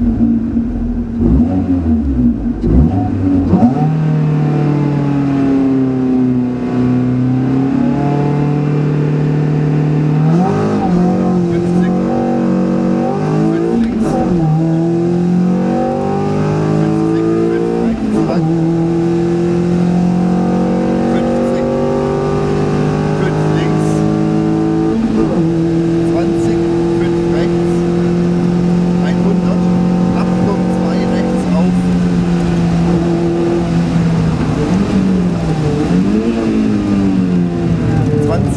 Mm-hmm.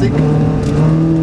xích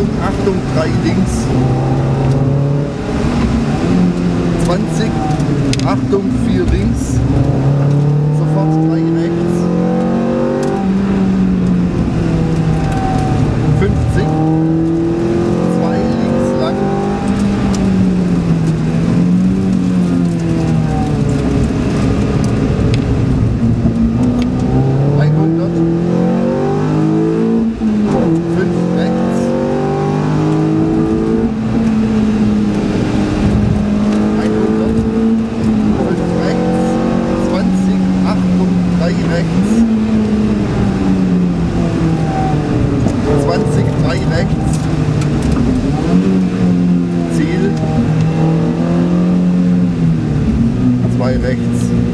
Achtung, Achtung, drei links. 20, Achtung, vier links. Sofort drei rechts. rechts. 20, 3 rechts. Ziel. 2 rechts.